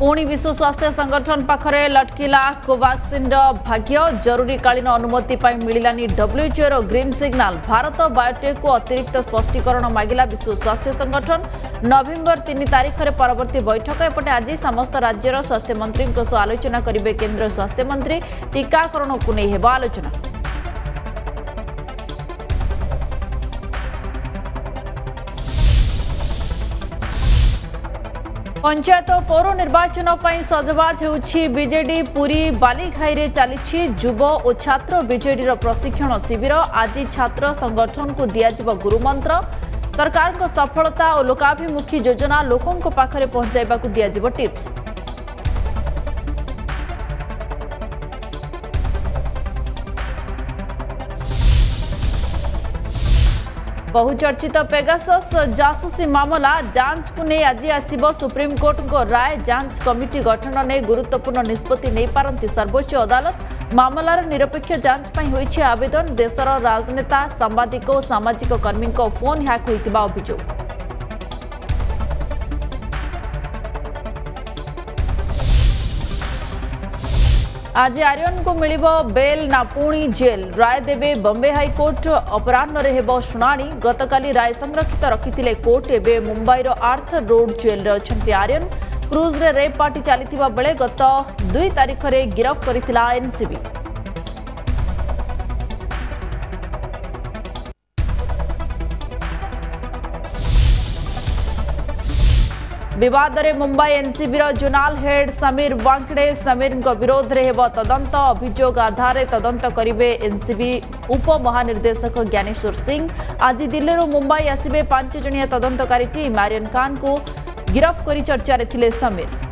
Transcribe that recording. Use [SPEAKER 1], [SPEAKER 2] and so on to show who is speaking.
[SPEAKER 1] पणि विश्व स्वास्थ्य संगठन सङ्गठन पाखेर लटकक्सिन भाग्य जरूरी कालीन अनुमति पनि मिलानी डब्ल्युच ग्रीन ग्रीन् सिग्नाल भारत को अतिरिक्त स्पष्टीकरण मागिला विश्व स्वास्थ्य संगठन सङ्गठन नभेम्बर तिन तारिखर पवर्ती बैठक एपटे आज समस्त राज्य स्वास्थ्यमन्त्रीको सह आलोचना केन्द्र स्वास्थ्यमन्त्री टीकाकरण को हे आलोचना पंचायत ओ पूर्व निर्वाचन पई सजबाज हेउछि बीजेपी पुरी बालीखाइरे चालीछि जुब ओ छात्र बीजेपी रो प्रशिक्षण शिविर आज छात्र संगठन को दिया गुरुमंत्र सरकार को सफलता ओ लोकाभिमुखी योजना लोकको पाखरे पहुंचाइबा को दिया जीव टिप्स ବହୁଚର୍ଚ୍ଚିତ ପେଗାସସ୍ ଜାସୁସି ମାମଲା ଯାଞ୍ଚକୁ ନେଇ ଆଜି ଆସିବ ସୁପ୍ରିମକୋର୍ଟଙ୍କ ରାୟ ଯାଞ୍ଚ କମିଟି ଗଠନ ନେଇ ଗୁରୁତ୍ୱପୂର୍ଣ୍ଣ ନିଷ୍ପତ୍ତି ନେଇପାରନ୍ତି ସର୍ବୋଚ୍ଚ ଅଦାଲତ ମାମଲାର ନିରପେକ୍ଷ ଯାଞ୍ଚ ପାଇଁ ହୋଇଛି ଆବେଦନ ଦେଶର ରାଜନେତା ସାମ୍ବାଦିକ ଓ ସାମାଜିକ କର୍ମୀଙ୍କ ଫୋନ୍ ହ୍ୟାକ୍ ହୋଇଥିବା ଅଭିଯୋଗ આજે આર્ୟନଙ୍କୁ ମିଳିବ ବେଲ୍ ନା ପୁଣି ଜେଲ୍ ରାୟ ଦେବେ ବମ୍ବେ ହାଇକୋର୍ଟ ଅପରାହ୍ନରେ ହେବ ଶୁଣାଣି ଗତକାଲି ରାୟ ସଂରକ୍ଷିତ ରଖିଥିଲେ କୋର୍ଟ ଏବେ ମୁମ୍ବାଇର ଆର୍ଥର ରୋଡ୍ ଜେଲ୍ରେ ଅଛନ୍ତି ଆର୍ୟନ କ୍ରୁଜ୍ରେ ରେପ୍ ପାର୍ଟି ଚାଲିଥିବା ବେଳେ ଗତ ଦୁଇ ତାରିଖରେ ଗିରଫ କରିଥିଲା ଏନ୍ସିବି ವಿವಾದರೆ ಮುಂಬೈ ಎನ್ಸಿಬಿರ ಜೋನಾಲ್ ಹೆಡ್ ಸಮೀರ್ ವಾಂಕಡೆ ಸಮೀರ್ଙ୍କ ವಿರೋಧରେ ହେବ ତଦନ୍ତ ଅଭିଯୋଗ ଆଧାରରେ ତଦନ୍ତ କରିବେ ଏନ୍ସିବି ଉପମହାନିର୍ଦ୍ଦେଶକ ଜ୍ଞାନେଶ୍ୱର ସିଂ ଆଜି ଦିଲ୍ଲୀରୁ ମୁମ୍ବାଇ ଆସିବେ ପାଞ୍ଚ ଜଣିଆ ତଦନ୍ତକାରୀ ଟିମ୍ ଆରିୟନ୍ ଖାନ୍ଙ୍କୁ ଗିରଫ କରି ଚର୍ଚ୍ଚାରେ ଥିଲେ ସମୀର